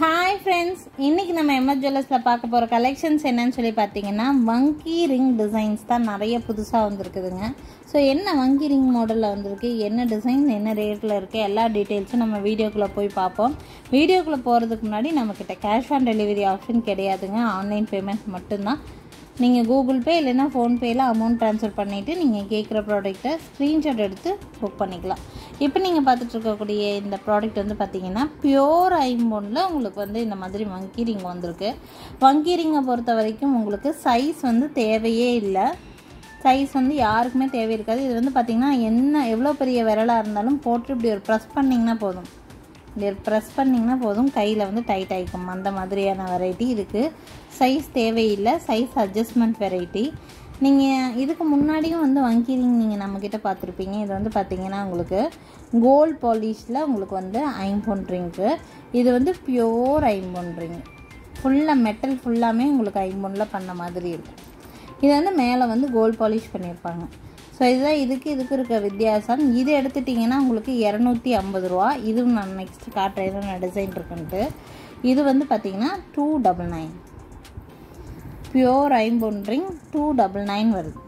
Hi friends இன்னைக்கு நம்ம MS ஜுவல்லர்ஸில் பார்க்க போகிற கலெக்ஷன்ஸ் என்னன்னு சொல்லி பார்த்தீங்கன்னா வங்கி ரிங் டிசைன்ஸ் தான் நிறைய புதுசாக வந்திருக்குதுங்க. ஸோ என்ன வங்கி ரிங் மாடலில் வந்திருக்கு என்ன டிசைன் என்ன ரேட்டில் இருக்குது எல்லா டீட்டெயில்ஸும் நம்ம வீடியோக்குள்ளே போய் பார்ப்போம். வீடியோக்குள்ளே போகிறதுக்கு முன்னாடி நம்மக்கிட்ட கேஷ் ஆன் டெலிவரி ஆப்ஷன் கிடையாதுங்க. ஆன்லைன் பேமெண்ட் மட்டும்தான். நீங்கள் கூகுள் பே இல்லைன்னா ஃபோன்பேயில் அமௌண்ட் ட்ரான்ஸ்ஃபர் பண்ணிவிட்டு நீங்கள் கேட்குற ப்ராடக்ட்டை ஸ்க்ரீன்ஷாட் எடுத்து புக் பண்ணிக்கலாம். இப்போ நீங்கள் பார்த்துட்ருக்கக்கூடிய இந்த ப்ராடக்ட் வந்து பார்த்தீங்கன்னா பியோர் ஐம்போனில் உங்களுக்கு வந்து இந்த மாதிரி வங்கி ரிங் வந்திருக்கு. வங்கி ரிங்கை பொறுத்த வரைக்கும் உங்களுக்கு சைஸ் வந்து தேவையே இல்லை. சைஸ் வந்து யாருக்குமே தேவை இருக்காது. இது வந்து பார்த்திங்கன்னா என்ன எவ்வளோ பெரிய விரலாக இருந்தாலும் போட்டு இப்படி ஒரு ப்ரெஸ் பண்ணிங்கன்னா போதும். ப்ரெஸ் பண்ணிங்கன்னா போதும். கையில் வந்து டைட் ஆகிக்கும் அந்த மாதிரியான வெரைட்டி இருக்குது சைஸ் தேவையில்லை. சைஸ் அட்ஜஸ்ட்மெண்ட் வெரைட்டி நீங்கள் இதுக்கு முன்னாடியும் வந்து வங்கிரிங் நீங்கள் நம்மக்கிட்ட பார்த்துருப்பீங்க. இது வந்து பார்த்தீங்கன்னா உங்களுக்கு கோல்ட் பாலிஷில் உங்களுக்கு வந்து ஐம்பொன் ரிங்கு இது வந்து பியோர் ஐம்பொன் ரிங் ஃபுல்லாக மெட்டல் ஃபுல்லாமே உங்களுக்கு ஐம்பொனில் பண்ண மாதிரி இருக்கும். இது வந்து மேலே வந்து கோல்ட் பாலிஷ் பண்ணியிருப்பாங்க. ஸோ இதுதான் இதுக்கு இதுக்கு இருக்க வித்தியாசம். இது எடுத்துட்டிங்கன்னா உங்களுக்கு இரநூத்தி ஐம்பது ரூபா. இதுவும் நான் நெக்ஸ்ட் காட்டுறேன். என்னென்ன டிசைன் இருக்குன்ட்டு. இது வந்து பார்த்தீங்கன்னா டூ டபுள் நைன் பியோர் ஐம்பொன் ரிங் டூ டபுள் நைன் வருது.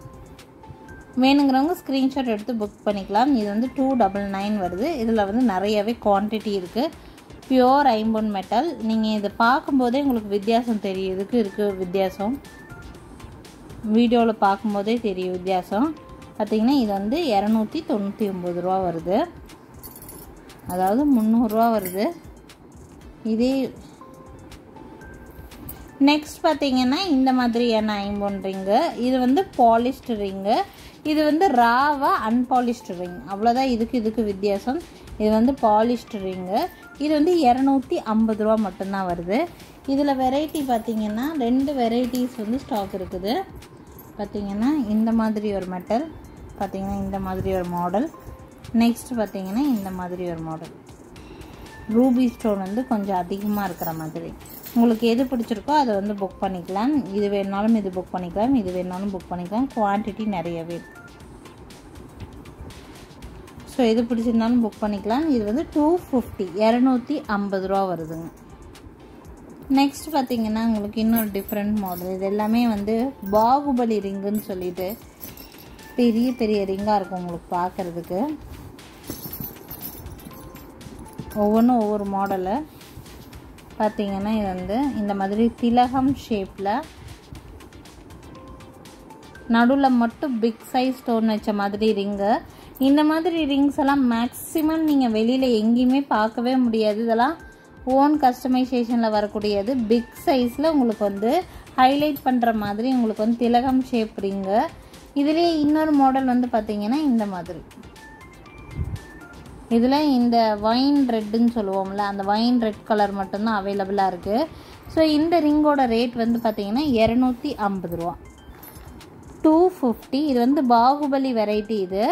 வேணுங்கிறவங்க ஸ்க்ரீன்ஷாட் எடுத்து புக் பண்ணிக்கலாம். இது வந்து டூ டபுள் நைன் வருது. இதில் வந்து நிறையவே குவான்டிட்டி இருக்குது பியோர் ஐம்பொன் மெட்டல் நீங்கள் இதை பார்க்கும்போதே உங்களுக்கு வித்தியாசம் தெரியும். இதுக்கு இருக்குது வித்தியாசம். வீடியோவில் பார்க்கும்போதே தெரியும் வித்தியாசம். பார்த்திங்கன்னா இது வந்து இரநூத்தி தொண்ணூற்றி ஒம்பது ரூபா வருது. அதாவது முந்நூறுரூவா வருது. இதே நெக்ஸ்ட் பார்த்தீங்கன்னா இந்த மாதிரியான ஐம்பொன் ரிங்கு. இது வந்து பாலிஸ்டு ரிங்கு. இது வந்து ராவா அன்பாலிஷ்டு ரிங் அவ்வளோதான் இதுக்கு இதுக்கு வித்தியாசம். இது வந்து பாலிஷ்டு ரிங்கு. இது வந்து இரநூத்தி ஐம்பது ரூபா மட்டும்தான் வருது. இதில் வெரைட்டி பார்த்திங்கன்னா ரெண்டு வெரைட்டிஸ் வந்து ஸ்டாக் இருக்குது. பார்த்தீங்கன்னா இந்த மாதிரி ஒரு மெட்டல் பார்த்தீங்கன்னா இந்த மாதிரி ஒரு மாடல் நெக்ஸ்ட் பார்த்தீங்கன்னா இந்த மாதிரி ஒரு மாடல் ரூபி ஸ்டோன் வந்து கொஞ்சம் அதிகமாக இருக்கிற மாதிரி. உங்களுக்கு எது பிடிச்சிருக்கோ அதை வந்து புக் பண்ணிக்கலாம். இது வேணாலும் இது புக் பண்ணிக்கலாம். இது வேணாலும் புக் பண்ணிக்கலாம். குவான்டிட்டி நிறையவே ஸோ எது பிடிச்சிருந்தாலும் புக் பண்ணிக்கலாம். இது வந்து டூ ஃபிஃப்டி இரநூத்தி ஐம்பது ரூபா வருதுங்க. நெக்ஸ்ட் பார்த்தீங்கன்னா உங்களுக்கு இன்னொரு டிஃப்ரெண்ட் மாடல் இது எல்லாமே வந்து பாகுபலி ரிங்குன்னு சொல்லிட்டு பெரிய பெரிய ரிங்காக இருக்கும் உங்களுக்கு பார்க்குறதுக்கு ஒவ்வொன்றும் ஒவ்வொரு மாடலு பார்த்தீங்கன்னா இது வந்து இந்த மாதிரி திலகம் ஷேப்பில் நடுவில் மட்டும் பிக் சைஸ் ஸ்டோன் வச்ச மாதிரி ரிங்கு இந்த மாதிரி ரிங்ஸ் எல்லாம் மேக்ஸிமம் நீங்கள் வெளியில் எங்கேயுமே பார்க்கவே முடியாது. இதெல்லாம் ஓன் கஸ்டமைசேஷனில் வரக்கூடியது. பிக் சைஸில் உங்களுக்கு வந்து ஹைலைட் பண்ணுற மாதிரி உங்களுக்கு வந்து திலகம் ஷேப் ரிங்கு இதுலேயே இன்னொரு மாடல் வந்து பார்த்தீங்கன்னா இந்த மாதிரி. இதில் இந்த வைன் ரெட்டுன்னு சொல்லுவோம்ல அந்த வைன் ரெட் கலர் மட்டும்தான் அவைலபிளாக இருக்குது ஸோ இந்த ரிங்கோட ரேட் வந்து பார்த்திங்கன்னா இரநூத்தி ஐம்பது ரூபா. டூ ஃபிஃப்டி இது வந்து பாகுபலி வெரைட்டி இது.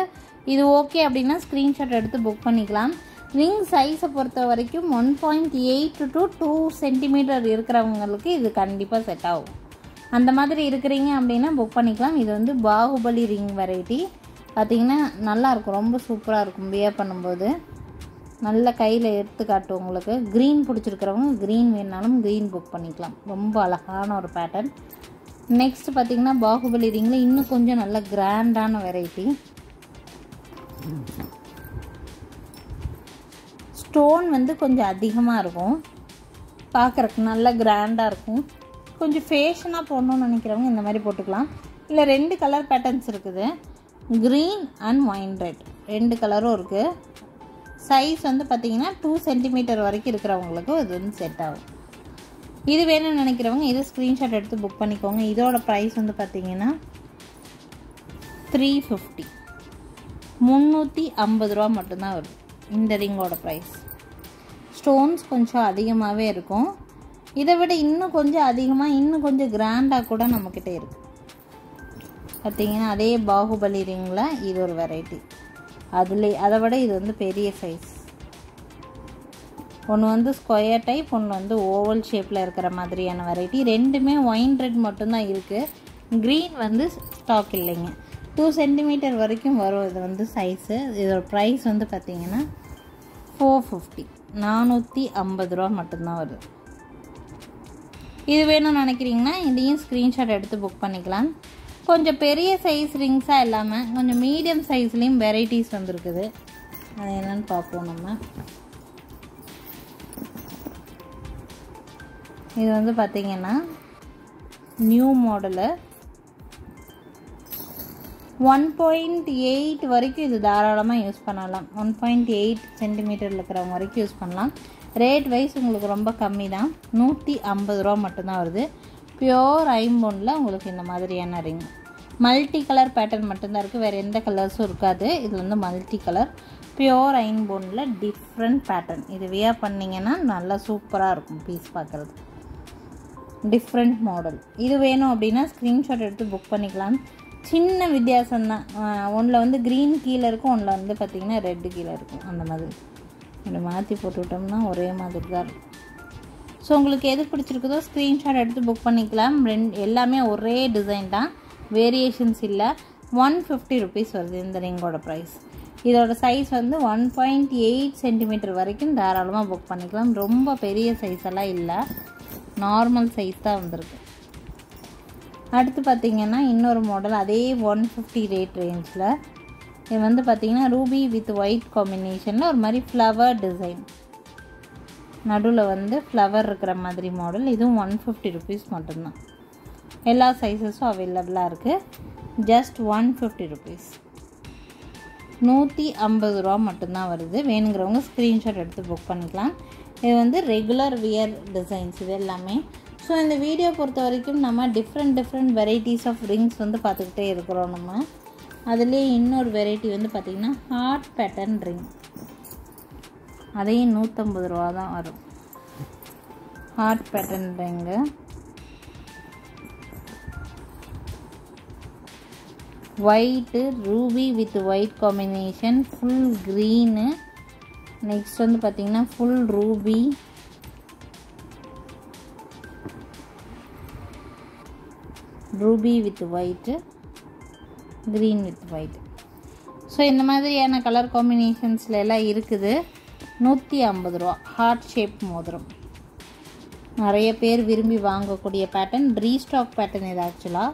இது ஓகே அப்படின்னா ஸ்க்ரீன்ஷாட் எடுத்து புக் பண்ணிக்கலாம். ரிங் சைஸை பொறுத்த வரைக்கும் one point eight to two centimetre இருக்கிறவங்களுக்கு இது கண்டிப்பாக செட் ஆகும். அந்த மாதிரி இருக்கிறீங்க அப்படின்னா புக் பண்ணிக்கலாம். இது வந்து பாகுபலி ரிங் வெரைட்டி பார்த்திங்கன்னா நல்லாயிருக்கும் ரொம்ப சூப்பராக இருக்கும். வியர் பண்ணும்போது. நல்ல கையில் எடுத்து காட்டும் உங்களுக்கு. க்ரீன் பிடிச்சிருக்கிறவங்க க்ரீன் வேணாலும் க்ரீன் புக் பண்ணிக்கலாம். ரொம்ப அழகான ஒரு பேட்டர்ன் நெக்ஸ்ட் பார்த்திங்கன்னா பாகுபலி ரிங்கில் இன்னும் கொஞ்சம் நல்ல கிராண்டான வெரைட்டி ஸ்டோன் வந்து கொஞ்சம் அதிகமாக இருக்கும். பார்க்குறக்கு நல்ல கிராண்டாக இருக்கும். கொஞ்சம் ஃபேஷனாக போடணும்னு நினைக்கிறவங்க இந்த மாதிரி போட்டுக்கலாம். இல்லை ரெண்டு கலர் பேட்டர்ன்ஸ் இருக்குது. க்ரீன் அண்ட் ஒயின் ரெட் ரெண்டு கலரும் இருக்குது சைஸ் வந்து பார்த்திங்கன்னா டூ சென்டிமீட்டர் வரைக்கும் இருக்கிறவங்களுக்கு இது வந்து செட் ஆகும். இது வேணும்னு நினைக்கிறவங்க இது ஸ்க்ரீன்ஷாட் எடுத்து புக் பண்ணிக்கோங்க. இதோட ப்ரைஸ் வந்து பார்த்திங்கன்னா த்ரீ ஃபிஃப்டி முந்நூற்றி ஐம்பது ரூபா மட்டும்தான் வரும் இந்த ரிங்கோட ப்ரைஸ் ஸ்டோன்ஸ் கொஞ்சம் அதிகமாகவே இருக்கும். இதை விட இன்னும் கொஞ்சம் அதிகமாக இன்னும் கொஞ்சம் கிராண்டாக கூட நம்மக்கிட்ட இருக்குது பார்த்தீங்கன்னா அதே பாகுபலி ரிங்கில் இது ஒரு வெரைட்டி அதில் அதை விட இது வந்து பெரிய சைஸ் ஒன்று வந்து ஸ்கொயர் டைப் ஒன்று வந்து ஓவல் ஷேப்பில் இருக்கிற மாதிரியான வெரைட்டி ரெண்டுமே ஒயின் ரெட் மட்டும்தான் இருக்குது க்ரீன் வந்து ஸ்டாக் இல்லைங்க. டூ சென்டிமீட்டர் வரைக்கும் வரும் இது வந்து சைஸு இதோட ப்ரைஸ் வந்து பார்த்திங்கன்னா ஃபோர் ஃபிஃப்டி நானூற்றி ஐம்பது ரூபா மட்டும்தான் வருது. இது வேணும்னு நினைக்கிறீங்கன்னா இதையும் ஸ்க்ரீன்ஷாட் எடுத்து புக் பண்ணிக்கலாம். கொஞ்சம் பெரிய சைஸ் ரிங்ஸாக இல்லாமல் கொஞ்சம் மீடியம் சைஸ்லேயும் வெரைட்டிஸ் வந்திருக்குது. அது என்னென்னு பார்ப்போம் நம்ம. இது வந்து பார்த்திங்கன்னா new model one point eight வரைக்கும் இது தாராளமாக யூஸ் பண்ணலாம். ஒன் பாயிண்ட் எயிட் சென்டிமீட்டரில் இருக்கிறவங்க வரைக்கும் யூஸ் பண்ணலாம். ரேட் வைஸ் உங்களுக்கு ரொம்ப கம்மி தான் நூற்றி ஐம்பது ரூபா மட்டும்தான் வருது. பியோர் ஐம்பொனில் உங்களுக்கு இந்த மாதிரியான ரிங் மல்டி கலர் பேட்டர்ன் மட்டும்தான் இருக்குது வேறு எந்த கலர்ஸும் இருக்காது. இது வந்து மல்டி கலர் பியோர் ஐன்போனில் டிஃப்ரெண்ட் பேட்டர்ன் இது வியர் பண்ணிங்கன்னா நல்லா சூப்பராக இருக்கும் பீஸ் பார்க்குறது டிஃப்ரெண்ட் மாடல் இது வேணும் அப்படின்னா ஸ்க்ரீன்ஷாட் எடுத்து புக் பண்ணிக்கலாம். சின்ன வித்தியாசம்தான். ஒன்றில் வந்து க்ரீன் கீழே இருக்கும் ஒன்றில் வந்து பார்த்திங்கன்னா ரெட்டு கீழே இருக்கும். அந்த மாதிரி. இப்படி மாற்றி போட்டுவிட்டோம்னா ஒரே மாதிரி தான் இருக்கும் ஸோ உங்களுக்கு எது பிடிச்சிருக்குதோ ஸ்க்ரீன்ஷாட் எடுத்து புக் பண்ணிக்கலாம். ரெண்டு எல்லாமே ஒரே டிசைன் தான். வேரியேஷன்ஸ் இல்லை. ஒன் ஃபிஃப்டி ருபீஸ் வருது இந்த ரிங்கோட ப்ரைஸ் இதோட சைஸ் வந்து ஒன் பாயிண்ட் எயிட் சென்டிமீட்டர் வரைக்கும் தாராளமாக புக் பண்ணிக்கலாம். ரொம்ப பெரிய சைஸ் எல்லாம் இல்லை. நார்மல் சைஸ் தான் வந்திருக்கு. அடுத்து பார்த்திங்கன்னா இன்னொரு மாடல் அதே ஒன் ஃபிஃப்டி ரேட் ரேஞ்சில் இது வந்து பார்த்திங்கன்னா ரூபி வித் ஒயிட் காம்பினேஷனில் ஒரு மாதிரி ஃப்ளவர் டிசைன் நடுவில் வந்து ஃப்ளவர் இருக்கிற மாதிரி மாடல் இதுவும் ஒன் ஃபிஃப்டி ருபீஸ் மட்டும்தான். எல்லா சைஸஸும் அவைலபிளாக இருக்குது ஜஸ்ட் ஒன் ஃபிஃப்டி ருபீஸ் நூற்றி ஐம்பது ரூபா மட்டும்தான் வருது. வேணுங்கிறவங்க ஸ்க்ரீன்ஷாட் எடுத்து புக் பண்ணிக்கலாம். இது வந்து ரெகுலர் வியர் டிசைன்ஸ் இது எல்லாமே. ஸோ இந்த வீடியோ பொறுத்த வரைக்கும் நம்ம different different varieties of rings வந்து பார்த்துக்கிட்டே இருக்கிறோம் நம்ம. அதுலேயே இன்னொரு வெரைட்டி வந்து பார்த்திங்கன்னா ஹார்ட் பேட்டர்ன் ரிங் அதையும் நூற்றம்பது ரூபா தான் வரும். Heart pattern ring white ruby with white combination full green next வந்து பார்த்திங்கன்னா full ruby ruby with white green with white so இந்த மாதிரியான கலர் காம்பினேஷன்ஸில் எல்லாம் இருக்குது. நூற்றி ஐம்பது ரூபா. ஹார்ட் ஷேப் மோதிரம். நிறைய பேர் விரும்பி வாங்கக்கூடிய பேட்டர்ன் ரீஸ்டாக் பேட்டர்ன் இது ஆக்சுவலாக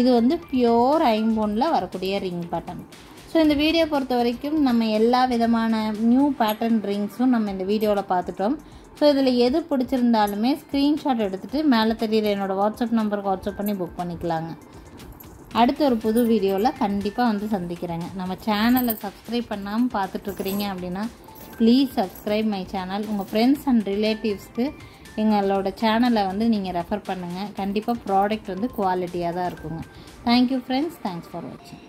இது வந்து பியோர் ஐம்போனில் வரக்கூடிய ரிங் பேட்டர்ன் ஸோ இந்த வீடியோ பொறுத்த வரைக்கும் நம்ம எல்லா விதமான நியூ பேட்டர்ன் ரிங்ஸும் நம்ம இந்த வீடியோவில் பார்த்துட்டோம். ஸோ இதில் எது பிடிச்சிருந்தாலுமே ஸ்க்ரீன்ஷாட் எடுத்துகிட்டு மேலே தெரியுற என்னோடய வாட்ஸ்அப் நம்பருக்கு வாட்ஸ்அப் பண்ணி புக் பண்ணிக்கலாங்க. அடுத்த ஒரு புது வீடியோவில் கண்டிப்பாக வந்து சந்திக்கிறேங்க. நம்ம சேனலை சப்ஸ்கிரைப் பண்ணாமல் பார்த்துட்ருக்குறீங்க அப்படின்னா ப்ளீஸ் சப்ஸ்கிரைப் மை சேனல் உங்கள் ஃப்ரெண்ட்ஸ் அண்ட் ரிலேட்டிவ்ஸ்க்கு எங்களோட சேனலை வந்து நீங்கள் ரெஃபர் பண்ணுங்கள் கண்டிப்பாக ப்ராடக்ட் வந்து குவாலிட்டியாக தான் இருக்குங்க. தேங்க்யூ ஃப்ரெண்ட்ஸ் தேங்க்ஸ் ஃபார் வாட்சிங்